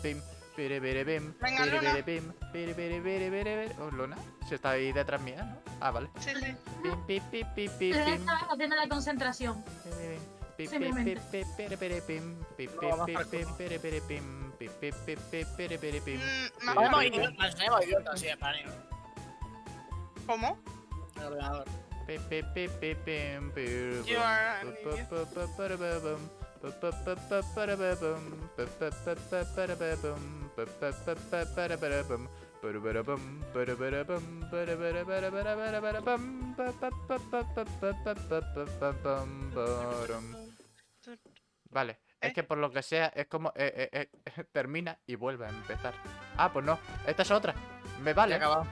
Pim, pere, pere, pim, Venga, pere, Luna. pere, pim, pere, pere, pere, pere, pere. Oh, Luna, si está ahí detrás mía, ¿no? Ah, vale. Sí, sí. Pim, pim, pim, pim, pim, Pero pim. estaba haciendo la concentración. Pim, pim, Simplemente. pim, pim, pere, pere, pim, pim, No, pim, vamos pim, para pim, cómo. pere, pere, pim, pim, pim, pim, pim, pere, pere, pim. Mm, me Vamos, Vamos, acuerdo. idiotas, tenemos idiotas, sí, España. ¿Cómo? El ordenador. Pim, pim, pim, pim, pim, pim, You are an pum, idiot. pa, pa, pa, para, ba, Vale, es que por lo que sea, es como... Termina y vuelve a empezar. Ah, pues no. Esta es otra. Me vale. acabado.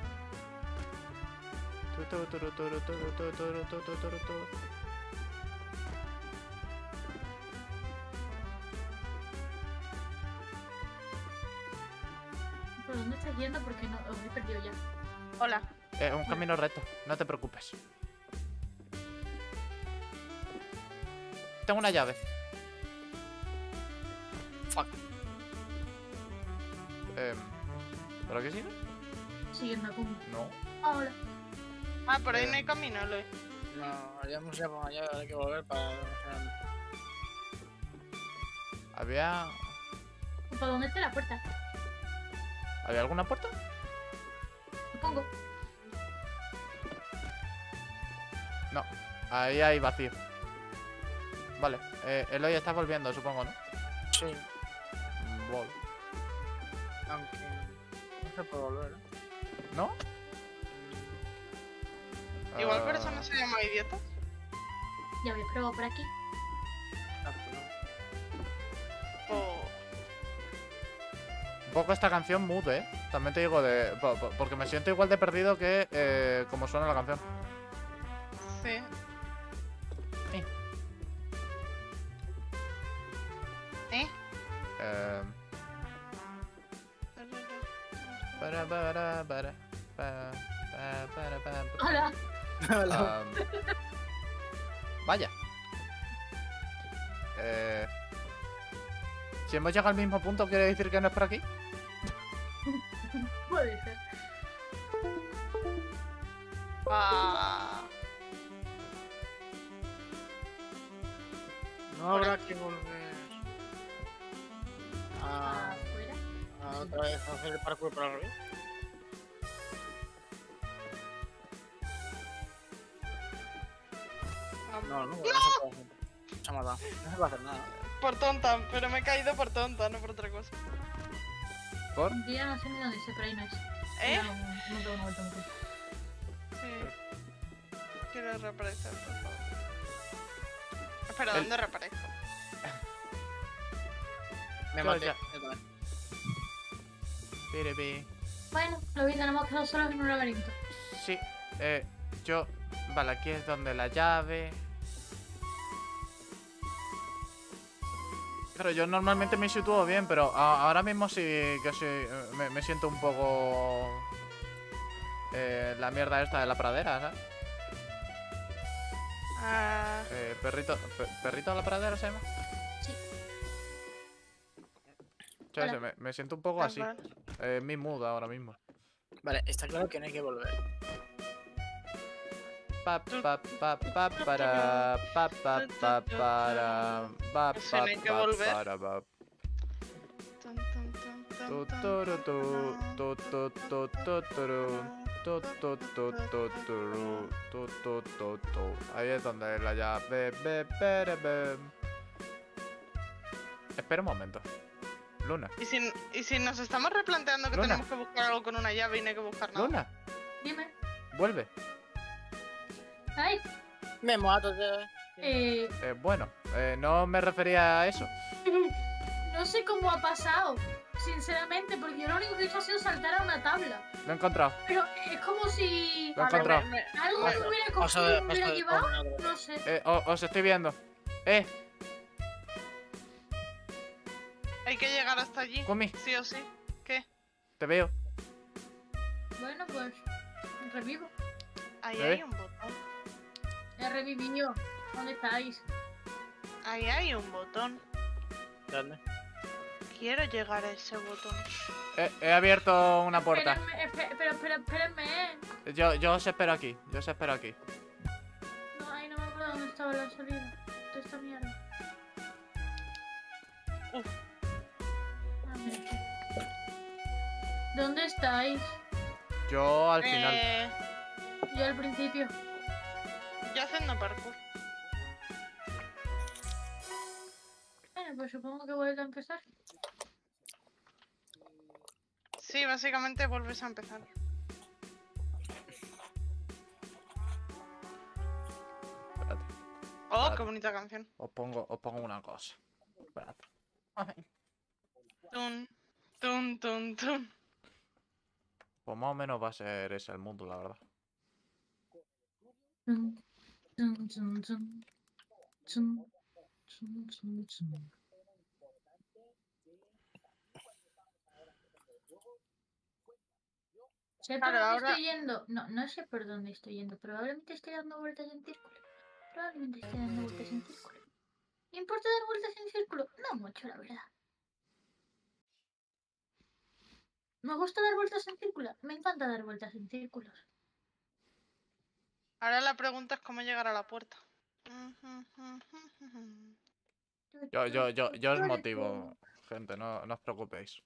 Dónde estás yendo? Porque no, os he perdido ya. Hola. Es un camino recto, no te preocupes. Tengo una llave. Fuck. Em, ¿Para qué sirve? Siguiendo a Kun. No. Hola. Ah, por ahí no hay camino, Luis. No, habíamos ido por allá, hay que volver para... ¿Había. ¿Por dónde está la puerta? ¿Había alguna puerta? Supongo. No. Ahí hay vacío. Vale. Eh, Eloy está volviendo, supongo, ¿no? Sí, vol- aunque... No se puede volver, ¿eh? ¿No? Igual por eso Ah, no se llama idiota. Ya habéis probado por aquí. Ah, pues no. O... Un poco esta canción mood, ¿eh? También te digo de... po- po- Porque me siento igual de perdido que eh, como suena la canción. Sí. Eh. ¿Eh? Eh, para, para, para, pa, pa, para, pa, pa. Hola. Am, vaya. Eh, si hemos llegado al mismo punto, ¿quiere decir que no es por aquí? Puede ser. Ah, No habrá que volver... A... Afuera. a otra vez a hacer el parkour por arriba. No, no, no se puede hacer. Se ha matado. No se puede hacer nada. Por tonta, pero me he caído por tonta, no por otra cosa. ¿Por? Un día no sé ni dónde dice, pero ahí no es. ¿Eh? No, no tengo una vuelta muy. Sí. Quiero reaparecer, por favor. Espera, El- ¿dónde reaparezco? Me maté. ya. Piripi. Bueno, lo vi, hemos quedado solos en un laberinto. Sí, eh, yo... Vale, aquí es donde la llave... Claro, yo normalmente me sitúo bien, pero a- ahora mismo sí que sí eh, me, me siento un poco... Eh, la mierda esta de la pradera, ¿sabes? Ah, Eh, perrito, pe- perrito de la pradera se llama. Sí. Me, me siento un poco así. Eh, mi mood ahora mismo. Vale, está claro que no hay que volver pa pa pa pa para pa pa pa para pa pa para pa. Totoro totoro Ahí es donde la llave Espera un momento. Luna. ¿Y si, y si nos estamos replanteando que tenemos que buscar algo con una llave y no hay que buscar nada. Luna. Dime. Vuelve. Me mato, tío. eh, Eh, bueno, eh, no me refería a eso. no sé cómo ha pasado, sinceramente, porque yo lo único que he hecho ha sido saltar a una tabla. Lo he encontrado. Pero es como si Lo he encontrado. algo me hubiera cogido me hubiera llevado. No sé. Eh, o- os estoy viendo. Eh, Hay que llegar hasta allí. Kumi, Sí o sí. ¿Qué? te veo. Bueno, pues revivo. Ahí ¿Eh? hay un botón. He revivido. ¿Dónde estáis? Ahí hay un botón. ¿Dónde? quiero llegar a ese botón. He, he abierto una puerta. Espérenme, pero, pero, espérenme. Yo, yo os espero aquí. Yo os espero aquí. No, ay, no me acuerdo dónde estaba la salida. De esta mierda. Uf. Ah. ¿Dónde estáis? Yo al final. Eh, Yo al principio. Yo haciendo parkour. Bueno, pues supongo que vuelvo a empezar. Sí, básicamente vuelves a empezar. Espérate. Oh, qué bonita canción. Os pongo, os pongo una cosa. Espérate. Tun, tun, tun, tun. Pues más o menos va a ser ese el mundo, la verdad. Tum, Sé por dónde ahora- estoy yendo. No, no sé por dónde estoy yendo. Probablemente estoy dando vueltas en círculo. Probablemente estoy dando vueltas en círculo. ¿Me importa dar vueltas en círculo? No mucho, la verdad. Me gusta dar vueltas en círculo. Me encanta dar vueltas en círculos. Ahora la pregunta es cómo llegar a la puerta. Yo, yo, yo, yo os motivo, gente, no, no os preocupéis.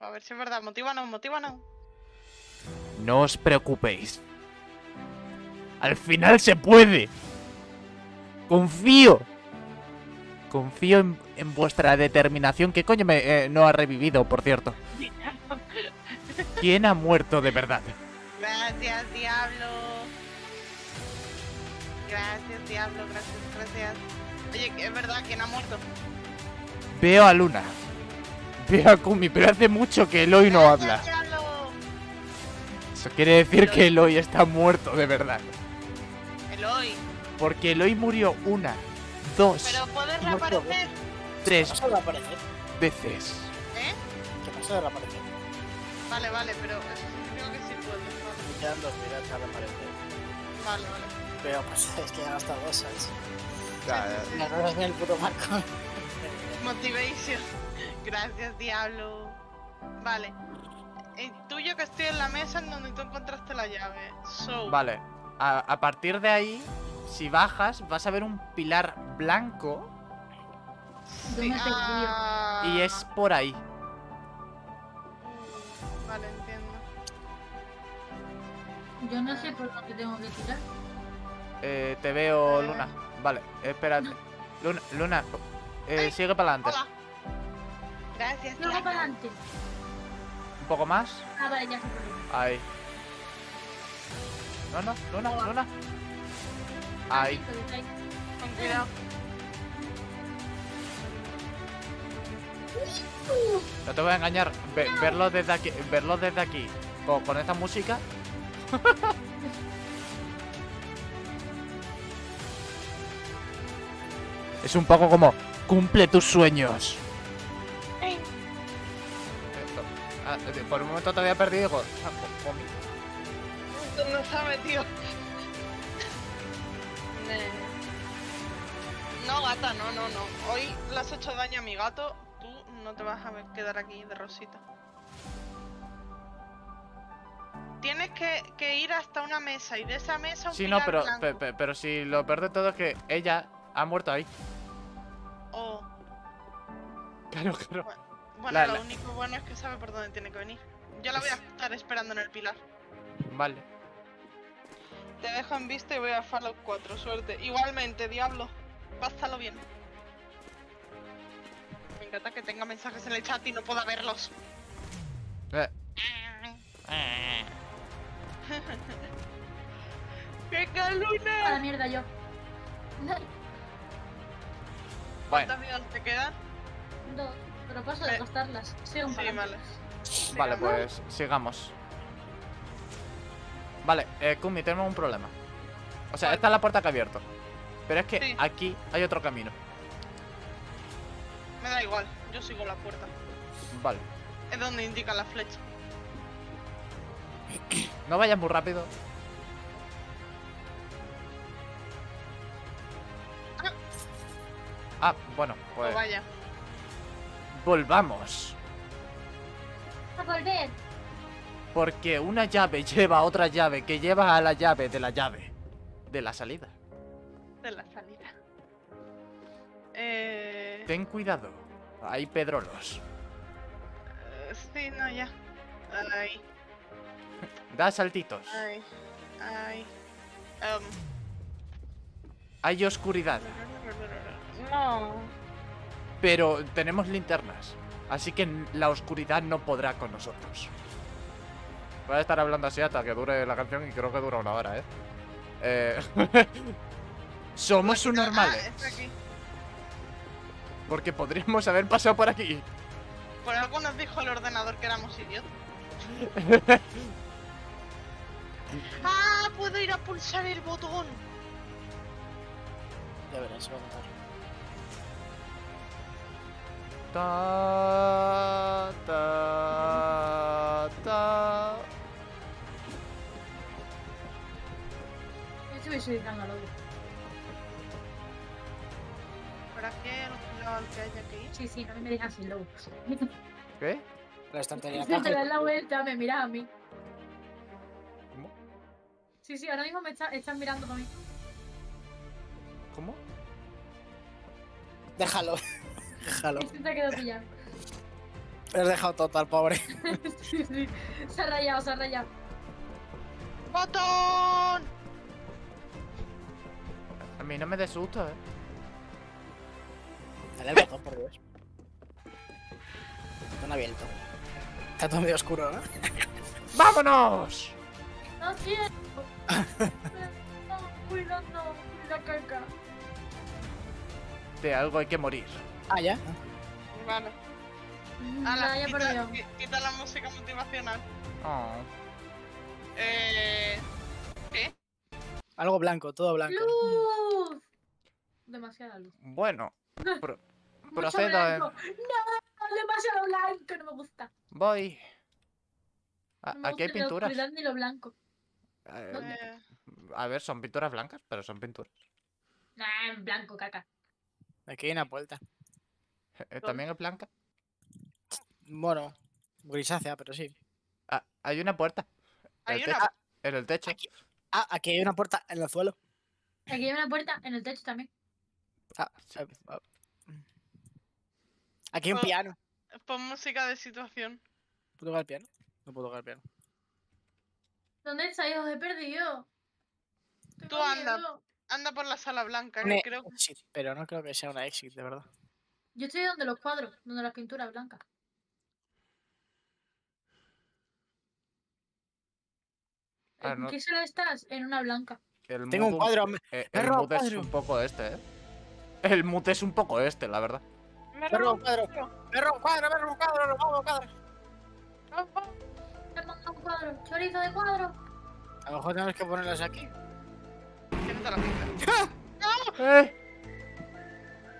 A ver si es verdad. Motívanos, motívanos. No os preocupéis. Al final se puede. Confío. Confío en, en vuestra determinación. ¿Qué coño me eh, no ha revivido, por cierto? ¿Quién ha muerto de verdad? Gracias, diablo. Gracias, diablo. Gracias, gracias. Oye, que es verdad, ¿quién ha muerto? Veo a Luna. Veo a Kumi, pero hace mucho que Eloy no habla. Eso quiere decir que Eloy está muerto de verdad. Eloy. Porque Eloy murió una, dos, Pero puedes Muerto, reaparecer. ¿Qué tres pasa de reaparecer? veces. ¿Eh? ¿Qué pasa de reaparecer? Vale, vale, pero eso significa que sí puedes. Quedan dos vidas a reaparecer. Vale, vale. Pero pues es que ya hasta dos, ¿sabes? Ya, ya. Las dos en el puto marco. Motivation. Gracias, diablo. Vale. Intuyo que estoy en la mesa en donde tú encontraste la llave. So. Vale, a, a partir de ahí, si bajas, vas a ver un pilar blanco sí, me ah, y es por ahí. Vale, entiendo. Yo no sé por dónde tengo que tirar. Eh, te veo, Eh. Luna. Vale, espérate. Luna, Luna eh, sigue para adelante. Gracias, diablo. para adelante. Un poco más. Ah, vale, ya por dónde. Ahí. No, no, Luna, Luna. Pero ahí. Con cuidado. No te voy a engañar. Ve- verlo desde aquí, verlo desde aquí con, con esta música. es un poco como cumple tus sueños. Ah, eh, por un momento te había perdido. digo, ah, no sabes, tío. No, gata, no, no, no. Hoy le has hecho daño a mi gato. Tú no te vas a ver- quedar aquí de rosita. Tienes que, que ir hasta una mesa y de esa mesa un Sí, no, pero, blanco. pe- pe- pero si lo peor de todo es que ella ha muerto ahí. Claro, claro. bueno, La- lo la- único bueno es que sabe por dónde tiene que venir. Yo la voy a estar esperando en el pilar. Vale. Te dejo en vista y voy a Fallout 4, suerte. Igualmente, diablo. Pásalo bien. Me encanta que tenga mensajes en el chat y no pueda verlos. Eh, ¡Venga, A la Luna! mierda yo. ¿Cuántas vidas te quedan? Dos, pero paso de Eh, gastarlas. Sigo Sí, para vale. vale, Sigamos. pues sigamos. Vale, eh, Kumi, tenemos un problema. O sea, ¿Cuál? esta es la puerta que he abierto. Pero es que Sí. aquí hay otro camino. Me da igual, yo sigo la puerta. Vale. Es donde indica la flecha. No vayas muy rápido. Ah, bueno, O pues vaya. Volvamos. A volver. Porque una llave lleva a otra llave que lleva a la llave de la llave. De la salida. De la salida. Eh, Ten cuidado. Hay pedrolos. eh, sí, no, ya. Ay, Da saltitos. ay, ay. Em, Hay oscuridad. no. Pero tenemos linternas. Así que la oscuridad no podrá con nosotros. Voy a estar hablando así hasta que dure la canción y creo que dura una hora, ¿eh? eh Somos Ah, subnormales. aquí. Porque podríamos haber pasado por aquí. Por algo nos dijo el ordenador que éramos idiotas. ¡Ah! Puedo ir a pulsar el botón. Ya verás, se va a notar. Ta, ta, ta. Yo estuviese gritando al lobo. ¿Para qué al que haya que ir? Sí, sí, no me dejas sin lobo. ¿Qué? La estantería Si te das la vuelta, me miras a mí. ¿Cómo? Sí, sí, ahora mismo me está- están mirando para mí. ¿Cómo? Déjalo. Déjalo. Este se ha quedado pillado. Lo has dejado total, pobre. sí, sí. Se ha rayado, se ha rayado. ¡Botón! A mí no me des susto, ¿eh? Dale el botón, por Dios. Botón abierto. Está todo medio oscuro, ¿no? ¡Vámonos! ¡No quiero! No, cuidando, cuida caca. De algo hay que morir. Ah, ya. Vale. Mm, Ala, quita, quita la música motivacional. Oh. Eh. Algo blanco, todo blanco. ¡Luz! Demasiada luz. Bueno, pro- Mucho procedo blanco. en... ¡No! Demasiado blanco, no me gusta. Voy. A- No me aquí hay gusta pinturas. ni lo blanco. Eh, eh, a ver, son pinturas blancas, pero son pinturas. Nah, en blanco, caca. Aquí hay una puerta. Eh, ¿También es blanca? Bueno, grisácea, pero sí. Ah, hay una puerta. Hay El una- techo- En el techo. Aquí. Ah, aquí hay una puerta en el suelo. Aquí hay una puerta en el techo también. Ah, Sí. eh, ah. Aquí hay un piano. Pon música de situación. ¿Puedo tocar el piano? No puedo tocar el piano. ¿Dónde estáis? Os he perdido. Tú anda. miedo. Anda por la sala blanca, que creo que. exit, pero no creo que sea una exit, de verdad. Yo estoy donde los cuadros, donde las pinturas blancas. Ah, ¿En no. qué sala estás? En una blanca. El Tengo un cuadro. me- eh, me el mood es cuadro. un poco este, ¿eh? El mood es un poco este, la verdad. Me Me robado un robo- cuadro. Me he robado un cuadro, me he robado un cuadro, me he robado un cuadro. Te mando un cuadro. Chorizo de cuadro. A lo mejor tenemos que ponerlos aquí. Pinta. ¿Eh?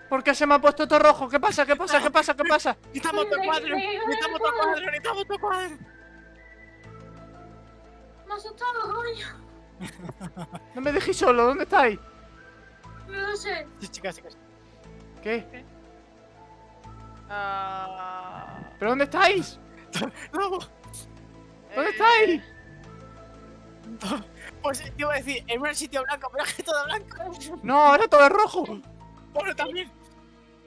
¿Por qué se me ha puesto todo rojo? ¿Qué pasa? ¿Qué pasa? ¿Qué pasa? ¿Qué pasa? Necesitamos Ay, cuadro. Necesitamos otro cuadro. Necesitamos otro cuadro. Me ha asustado, coño. No me dejéis solo, ¿dónde estáis? No lo sé. Sí, chicas, chicas. ¿Qué? Ah, ¿Pero dónde estáis? No, ¿Dónde eh, estáis? Pues te iba a decir, en un sitio blanco, pero es que todo blanco. No, ahora todo rojo. Bueno, también.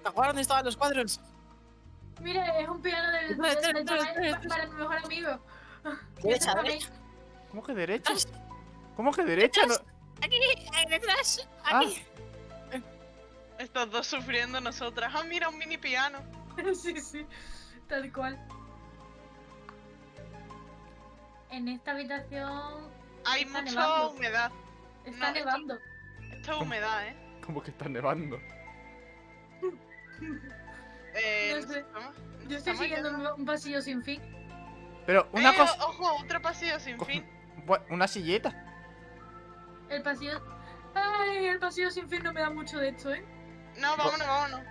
¿Te acuerdas dónde estaban los cuadros? Mire, es un piano del, del- del espera, para mi mejor amigo. Derecha. ¿Cómo que derecha? Detrás, ¿Cómo que derecha? No- Aquí, detrás, Ah, aquí. Estos dos sufriendo nosotras. Ah, mira, un mini piano. sí, sí. Tal cual. En esta habitación Hay Está mucha nevando. humedad. está No, nevando. Esto es humedad, ¿eh? ¿Cómo que está nevando? eh No nos sé. estamos- nos Yo estoy estamos siguiendo un, un pasillo sin fin. Pero una Eh, cosa... Ojo, otro pasillo sin Co- fin. Una silleta. El pasillo. Ay, el pasillo sin fin no me da mucho de esto, ¿eh? No, vámonos, vámonos.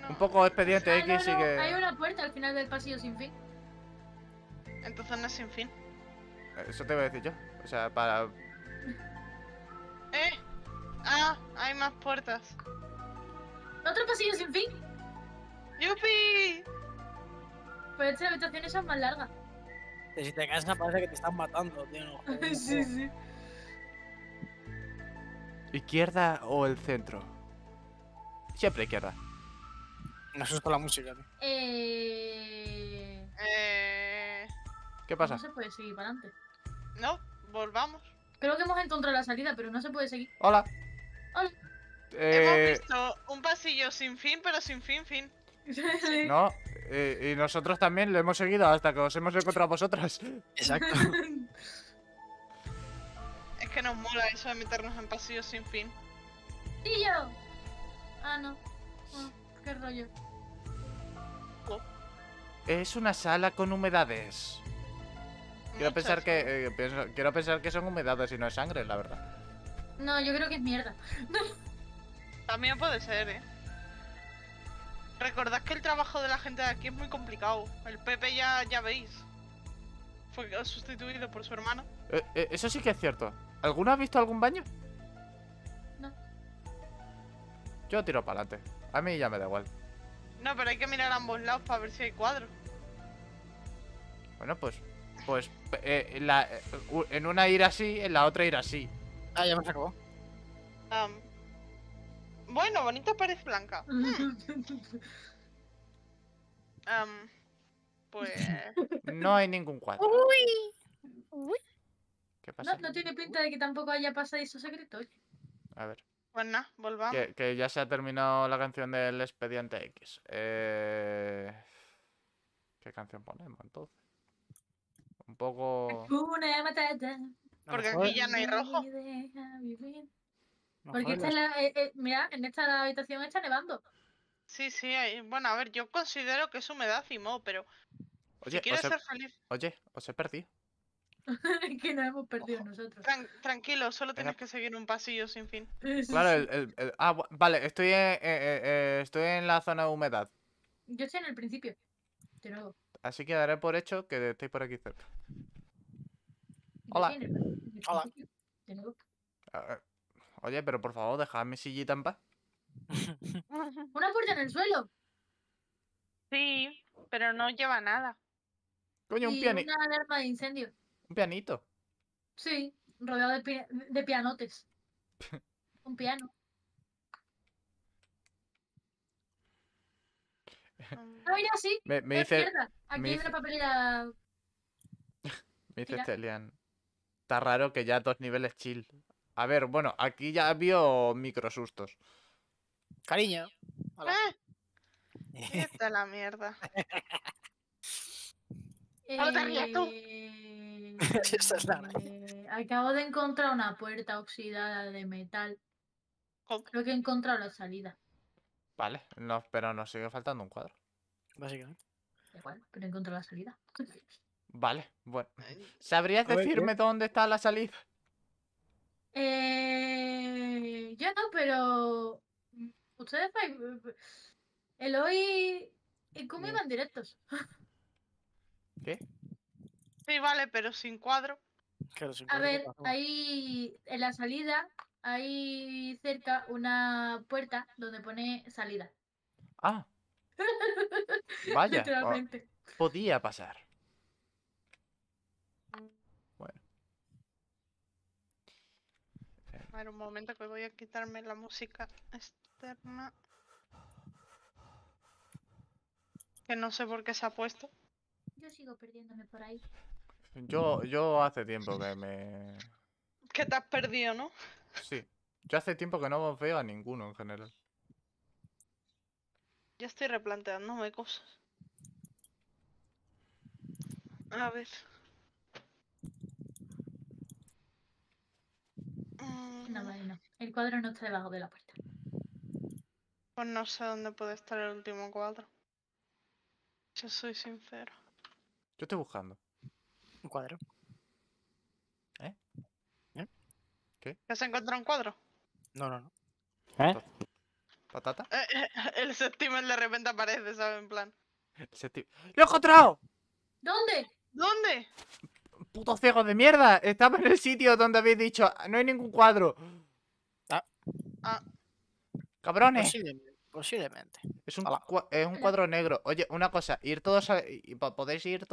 no. Un poco expediente Ah, no, X y no, Hay que... una puerta al final del pasillo sin fin. Entonces no es sin fin. Eso te voy a decir yo. O sea, para... Eh. Ah, hay más puertas. Otro pasillo sin fin. ¡Yupi! Pero estas habitaciones son más largas. Si te cansas parece que te están matando, tío. no sí, sí. ¿Izquierda o el centro? Siempre izquierda. Me asusta la música, tío. Eh... Eh... ¿Qué pasa? No se puede seguir para adelante. No, volvamos. Creo que hemos encontrado la salida, pero no se puede seguir. Hola. Hola. Eh, Hemos visto un pasillo sin fin, pero sin fin, fin. no, eh, y nosotros también lo hemos seguido hasta que os hemos encontrado a vosotras. Exacto. Es que nos mola eso de meternos en pasillos sin fin. ¡Sí, yo! Ah, no. Ah, qué rollo. Es una sala con humedades. Quiero pensar que eh, pienso- quiero pensar que son humedades y no es sangre, la verdad. No, yo creo que es mierda. También puede ser, ¿eh? Recordad que el trabajo de la gente de aquí es muy complicado. El Pepe ya, ya veis. Fue sustituido por su hermano. Eh, eh, eso sí que es cierto. ¿Alguno ha visto algún baño? No. Yo tiro para adelante. A mí ya me da igual. No, pero hay que mirar a ambos lados para ver si hay cuadros. Bueno, pues. Pues. eh, la- eh, en una ir así, en la otra ir así. Ah, ya me acabó. Bueno, bonita pared blanca. Pues... No hay ningún cuadro. ¿Qué pasa? no, no tiene pinta de que tampoco haya pasadizo secreto. A ver. Pues nada, volvamos. Que, que ya se ha terminado la canción del expediente X. Eh... ¿Qué canción ponemos entonces? Un poco. Una matata. No Porque aquí ya no hay rojo. Porque esta es la, eh, eh, mira, en esta habitación está nevando. Sí, sí, hay- bueno, a ver, yo considero que es humedad y mo, pero Oye, si quieres os he... ser feliz, Oye, os he perdido. que nos hemos perdido nosotros. tran- tranquilo, solo Era- tienes que seguir un pasillo sin fin. Claro, el, el- el- Ah, vale, estoy en, eh, eh, eh, estoy en la zona de humedad. Yo estoy en el principio. De nuevo. Así que daré por hecho que estáis por aquí cerca. Hola. Hola. Oye, pero por favor, dejad mi sillita en paz. Una puerta en el suelo. Sí, pero no lleva nada. Coño, un, y piani- una alarma de incendio. un pianito. Sí, rodeado de, pi- de pianotes. Un piano. Ah, mira, sí. Me, me dice. Aquí me hay dice- una papelera. me dice mira. Celian. Está raro que ya dos niveles chill. A ver, bueno, aquí ya vio micro sustos. Cariño. Hola. ¡Eh! Esta la mierda. Eh, No te rías tú. Esa es la eh, acabo de encontrar una puerta oxidada de metal. Creo que he encontrado la salida. Vale, no, pero nos sigue faltando un cuadro. Básicamente. Igual, pero he encontrado la salida. Vale, bueno. ¿Sabrías decirme dónde está la salida? Eh, yo no, pero. Ustedes. vais- Eloy y Kumi van directos. ¿Qué? Sí, vale, pero sin cuadro. Claro, sin A poder, ¿qué ver, hay en la salida, hay cerca una puerta donde pone salida. Ah, vaya. Literalmente. podía pasar. Bueno. A ver, un momento que voy a quitarme la música externa. Que no sé por qué se ha puesto. Yo sigo perdiéndome por ahí. Yo, yo hace tiempo que me... Que te has perdido, ¿no? Sí. Yo hace tiempo que no veo a ninguno en general. Ya estoy replanteándome cosas. A ver. No, Mm, vale, no. El cuadro no está debajo de la puerta. Pues no sé dónde puede estar el último cuadro. Yo soy sincero. Yo estoy buscando. Un cuadro. ¿Que has encontrado un cuadro? No, no, no. ¿Patata? Eh, eh, el séptimo de repente aparece, ¿sabes? En plan. ¡Lo he encontrado! ¿Dónde? ¿Dónde? ¡Puto ciego de mierda! Estaba en el sitio donde habéis dicho, no hay ningún cuadro. Ah. Ah. ¡Cabrones! Posiblemente, Posiblemente. Es un, es cuadro negro. Oye, una cosa, ir todos a... ¿Podéis ir todos